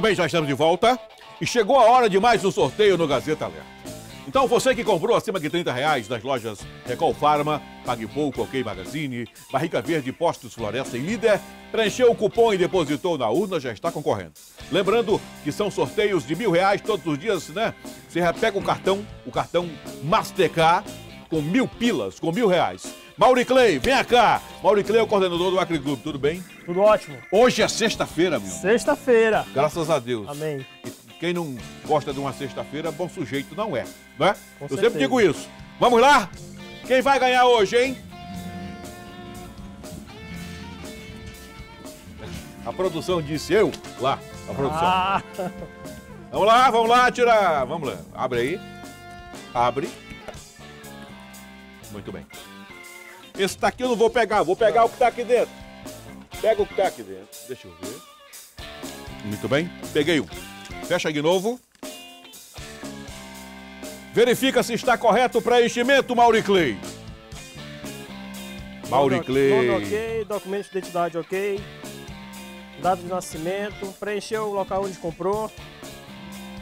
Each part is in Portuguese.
bem, já estamos de volta. E chegou a hora de mais um sorteio no Gazeta Alerta. Então você que comprou acima de 30 reais nas lojas Recol Pharma, Pague Pouco, OK Magazine, Barrica Verde, Postos Floresta e Líder, preencheu o cupom e depositou na urna, já está concorrendo. Lembrando que são sorteios de mil reais todos os dias, né? Você pega o cartão, o cartão Mastercard, com mil pilas, com mil reais. Mauri Clay, vem cá. Mauri Clay é o coordenador do Acre Clube, tudo bem? Tudo ótimo. Hoje é sexta-feira, meu. Sexta-feira. Graças a Deus. Amém. Quem não gosta de uma sexta-feira, bom sujeito não é, não é? Com Eu certeza. sempre digo isso. Vamos lá? Quem vai ganhar hoje, hein? A produção disse eu, lá, a produção. Ah, Vamos lá, vamos lá, tira. Vamos lá. Abre aí. Abre. Muito bem. Esse daqui eu não vou pegar, vou pegar o que tá aqui dentro. Pega o que tá aqui dentro. Deixa eu ver. Muito bem. Peguei um. Fecha de novo. Verifica se está correto o preenchimento, Mauri Clay. Mauri nome Clay. ok, documento de identidade ok, data de nascimento, preencheu o local onde comprou.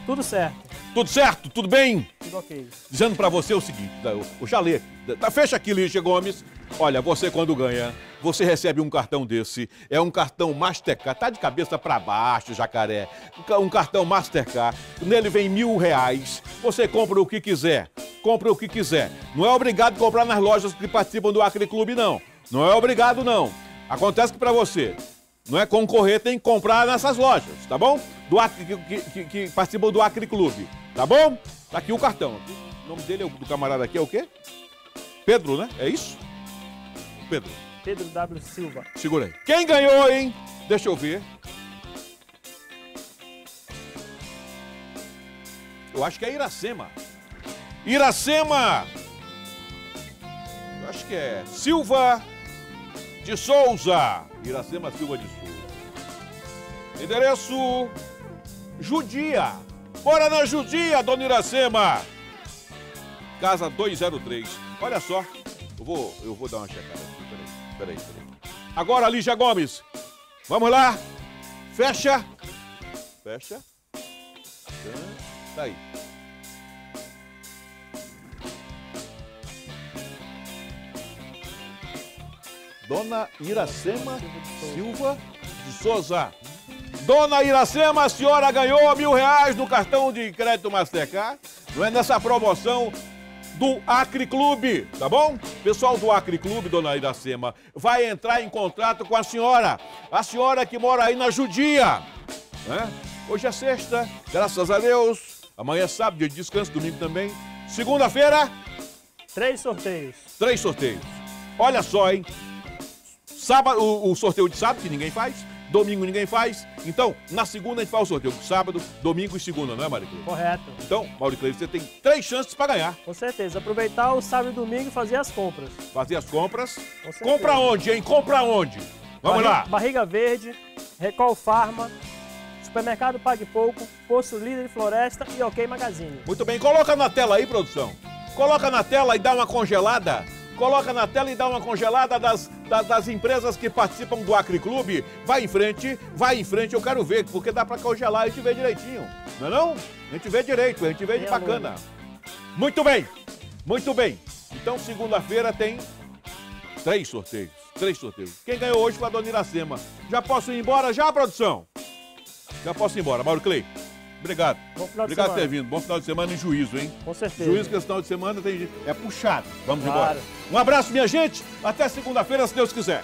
Tudo certo, Tudo certo? Tudo bem? tudo ok. dizendo pra você o seguinte, o, o Jalê, tá, fecha aqui, Lígia Gomes. Olha, você quando ganha, você recebe um cartão desse. É um cartão Mastercard, tá de cabeça pra baixo, jacaré. Um ca- cartão Mastercard, nele vem mil reais. Você compra o que quiser, compra o que quiser. Não é obrigado a comprar nas lojas que participam do Acre Clube, não. Não é obrigado, não. Acontece que pra você não é concorrer, tem que comprar nessas lojas, tá bom? Do Acre, que, que- que- participam do Acre Clube, tá bom? Tá aqui o cartão. O nome dele, é do camarada aqui, é o quê? Pedro, né? É isso? Pedro, Pedro W. Silva. segura aí. Quem ganhou, hein? Deixa eu ver. Eu acho que é Iracema. Iracema! Eu acho que é Silva de Souza. Iracema Silva de Souza. Endereço Judia. Bora na Judia, dona Iracema. Casa 203. Olha só. Eu vou, eu vou dar uma checada aqui. Peraí, peraí. Agora, Lígia Gomes. Vamos lá. Fecha. Fecha. Tá aí. Dona Iracema Silva de Souza. Dona Iracema, a senhora ganhou mil reais no cartão de crédito Mastercard. Não é nessa promoção do Acre Clube, tá bom? Pessoal do Acre Clube, dona Iracema, vai entrar em contrato com a senhora. A senhora que mora aí na Judia. né? Hoje é sexta, graças a Deus. Amanhã é sábado, dia de descanso, domingo também. Segunda-feira, Três sorteios. três sorteios. Olha só, hein? Sábado, o, o sorteio de sábado, que ninguém faz. Domingo ninguém faz. Então, na segunda a gente faz o sorteio. Sábado, domingo e segunda, não é, Maricluz? Correto. Então, Mauriclei, você tem três chances para ganhar. Com certeza. Aproveitar o sábado e domingo e fazer as compras. Fazer as compras. Compra onde, hein? Compra onde? Vamos Barri- lá. Barriga Verde, Recol Pharma, Supermercado Pague Pouco, Poço Líder de Floresta e OK Magazine. Muito bem, coloca na tela aí, produção. Coloca na tela e dá uma congelada. Coloca na tela e dá uma congelada das, da- das empresas que participam do Acre Clube. Vai em frente, vai em frente, eu quero ver, porque dá pra congelar e a gente vê direitinho. Não é não? A gente vê direito, a gente vê de bacana. Muito bem, muito bem. Então, segunda-feira tem três sorteios. Três sorteios. Quem ganhou hoje foi a Dona Iracema. Já posso ir embora já, produção? Já posso ir embora. Mauro Clay, obrigado. Bom final Obrigado por ter vindo. Bom final de semana em juízo, hein? Com certeza. Juízo que esse final de semana tem... é puxado. Vamos Claro. embora. Um abraço, minha gente. Até segunda-feira, se Deus quiser.